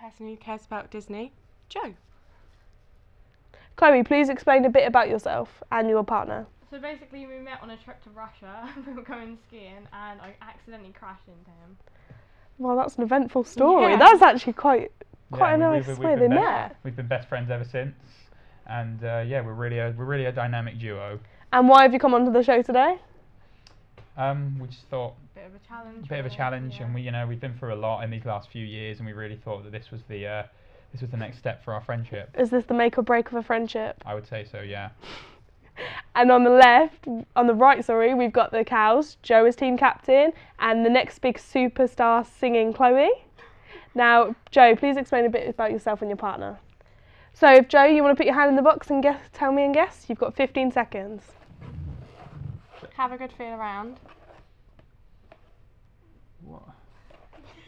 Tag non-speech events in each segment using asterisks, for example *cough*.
person who cares about Disney, Joe. Chloe, please explain a bit about yourself and your partner. So basically, we met on a trip to Russia. *laughs* we were going skiing, and I accidentally crashed into him. Well, that's an eventful story. Yeah. That's actually quite quite Yeah, a nice we've- way we've they been met. best- We've been best friends ever since, and uh, yeah, we're really a we're really a dynamic duo. And why have you come onto the show today? Um, we just thought Bit of a challenge. a bit of a challenge, yeah. and we you know we've been through a lot in these last few years, and we really thought that this was the uh, this was the next step for our friendship. Is this the make or break of a friendship? I would say so, yeah. *laughs* And on the left, on the right, sorry, we've got the cows. Joe is team captain, and the next big superstar singing Chloe. Now, Joe, please explain a bit about yourself and your partner. So, if Joe, you want to put your hand in the box and guess, tell me and guess, you've got 15 seconds. Have a good feel around. What?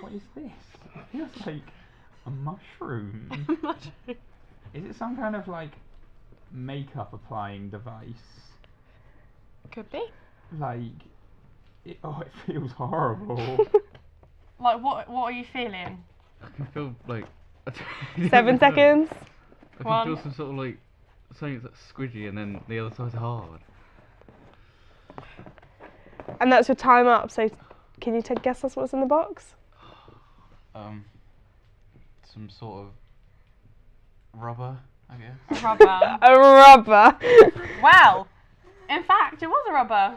What is this? It feels like a mushroom. *laughs* Mushroom. is it some kind of like makeup applying device? Could be. Like, it, oh, it feels horrible. *laughs* Like, what? What are you feeling? I can feel like. *laughs* Seven seconds. I can One. feel some sort of like something that's squidgy and then the other side's hard. And that's your time up. So, can you take guess us what's in the box? Um, some sort of rubber, I guess. Rubber. *laughs* A rubber. well, in fact, it was a rubber.